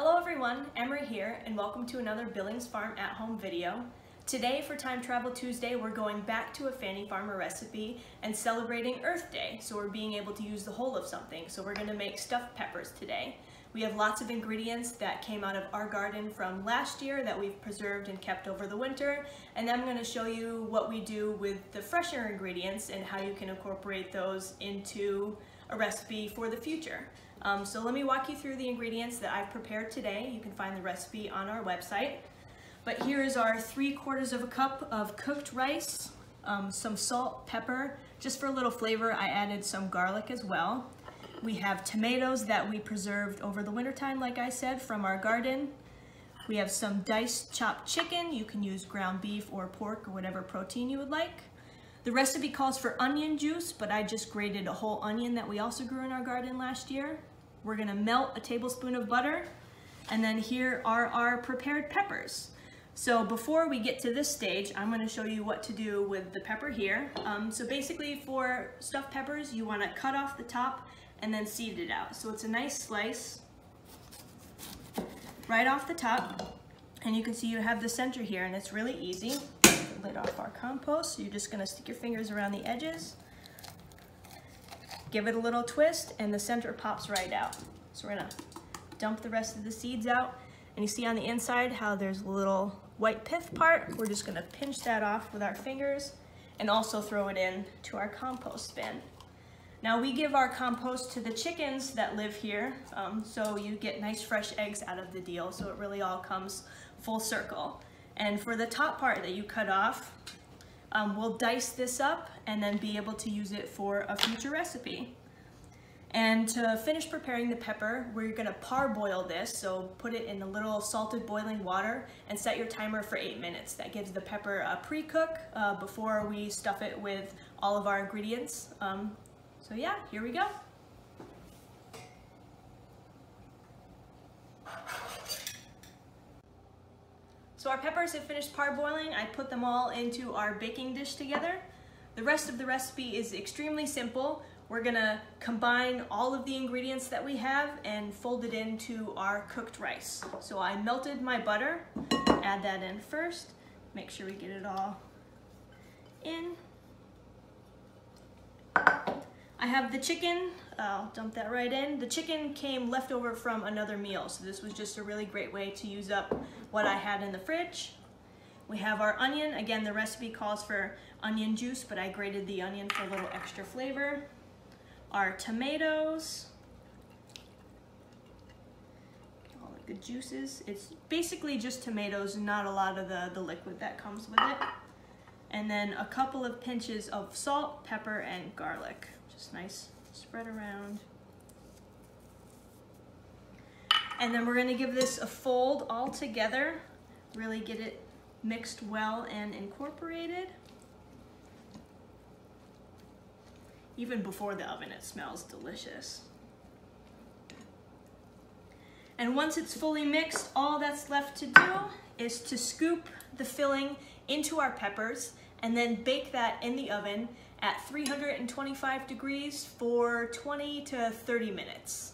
Hello everyone, Emery here, and welcome to another Billings Farm at Home video. Today for Time Travel Tuesday, we're going back to a Fannie Farmer recipe and celebrating Earth Day, so we're being able to use the whole of something. So we're gonna make stuffed peppers today. We have lots of ingredients that came out of our garden from last year that we've preserved and kept over the winter, and I'm gonna show you what we do with the fresher ingredients and how you can incorporate those into a recipe for the future. Um, so let me walk you through the ingredients that I've prepared today. You can find the recipe on our website. But here is our three quarters of a cup of cooked rice, um, some salt, pepper. Just for a little flavor, I added some garlic as well. We have tomatoes that we preserved over the wintertime, like I said, from our garden. We have some diced chopped chicken. You can use ground beef or pork or whatever protein you would like. The recipe calls for onion juice, but I just grated a whole onion that we also grew in our garden last year. We're gonna melt a tablespoon of butter, and then here are our prepared peppers. So before we get to this stage, I'm gonna show you what to do with the pepper here. Um, so basically for stuffed peppers, you wanna cut off the top and then seed it out. So it's a nice slice right off the top. And you can see you have the center here and it's really easy off our compost. So you're just gonna stick your fingers around the edges, give it a little twist, and the center pops right out. So we're gonna dump the rest of the seeds out. And you see on the inside how there's a little white pith part. We're just gonna pinch that off with our fingers and also throw it in to our compost bin. Now we give our compost to the chickens that live here, um, so you get nice fresh eggs out of the deal, so it really all comes full circle. And for the top part that you cut off, um, we'll dice this up and then be able to use it for a future recipe. And to finish preparing the pepper, we're gonna parboil this, so put it in a little salted boiling water and set your timer for eight minutes. That gives the pepper a pre-cook uh, before we stuff it with all of our ingredients. Um, so yeah, here we go. So our peppers have finished parboiling. I put them all into our baking dish together. The rest of the recipe is extremely simple. We're gonna combine all of the ingredients that we have and fold it into our cooked rice. So I melted my butter, add that in first, make sure we get it all in. I have the chicken, I'll dump that right in. The chicken came leftover from another meal, so this was just a really great way to use up what I had in the fridge. We have our onion. Again, the recipe calls for onion juice, but I grated the onion for a little extra flavor. Our tomatoes. All the good juices. It's basically just tomatoes, not a lot of the, the liquid that comes with it. And then a couple of pinches of salt, pepper, and garlic. Just nice spread around. And then we're gonna give this a fold all together, really get it mixed well and incorporated. Even before the oven, it smells delicious. And once it's fully mixed, all that's left to do is to scoop the filling into our peppers and then bake that in the oven at 325 degrees for 20 to 30 minutes.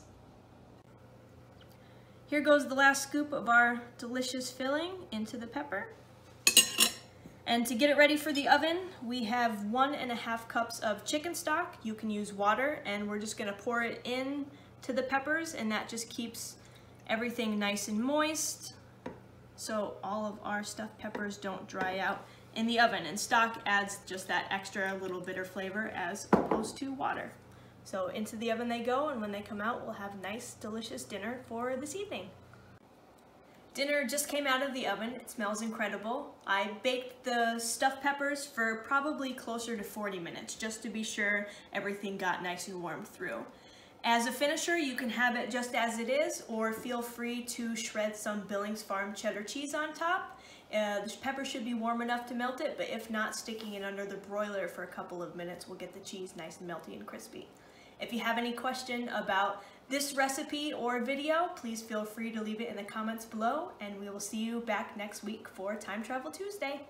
Here goes the last scoop of our delicious filling into the pepper. And to get it ready for the oven, we have one and a half cups of chicken stock. You can use water and we're just gonna pour it in to the peppers and that just keeps everything nice and moist so all of our stuffed peppers don't dry out in the oven. And stock adds just that extra little bitter flavor as opposed to water. So into the oven they go, and when they come out, we'll have nice, delicious dinner for this evening. Dinner just came out of the oven. It smells incredible. I baked the stuffed peppers for probably closer to 40 minutes, just to be sure everything got nice and warm through. As a finisher, you can have it just as it is, or feel free to shred some Billings Farm cheddar cheese on top. Uh, the pepper should be warm enough to melt it, but if not, sticking it under the broiler for a couple of minutes will get the cheese nice and melty and crispy. If you have any question about this recipe or video, please feel free to leave it in the comments below, and we will see you back next week for Time Travel Tuesday.